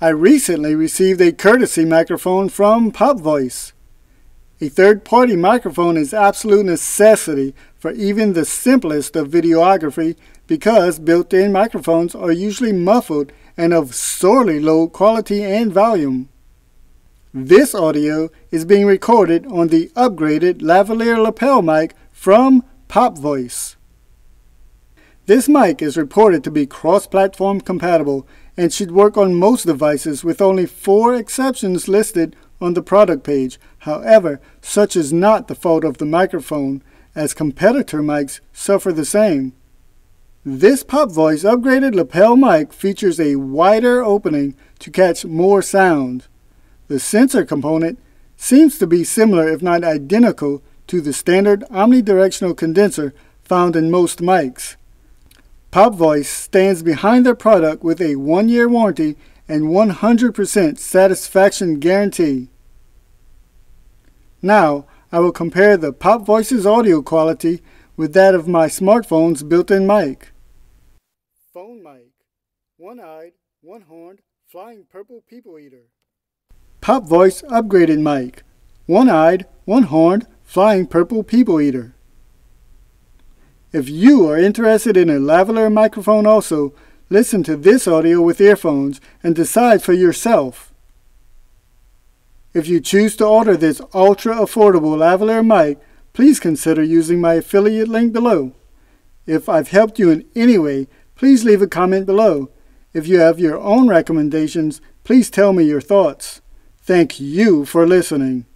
I recently received a courtesy microphone from Pop Voice. A third-party microphone is absolute necessity for even the simplest of videography because built-in microphones are usually muffled and of sorely low quality and volume. This audio is being recorded on the upgraded lavalier lapel mic from Pop Voice. This mic is reported to be cross-platform compatible and should work on most devices with only four exceptions listed on the product page. However, such is not the fault of the microphone, as competitor mics suffer the same. This Pop Voice upgraded lapel mic features a wider opening to catch more sound. The sensor component seems to be similar if not identical to the standard omnidirectional condenser found in most mics. Pop Voice stands behind their product with a one-year warranty and 100% satisfaction guarantee. Now, I will compare the Pop Voice's audio quality with that of my smartphone's built-in mic. Phone mic. One-eyed, one-horned, flying purple people eater. Pop Voice upgraded mic. One-eyed, one-horned, flying purple people eater. If you are interested in a lavalier microphone also, listen to this audio with earphones and decide for yourself. If you choose to order this ultra affordable lavalier mic, please consider using my affiliate link below. If I've helped you in any way, please leave a comment below. If you have your own recommendations, please tell me your thoughts. Thank you for listening.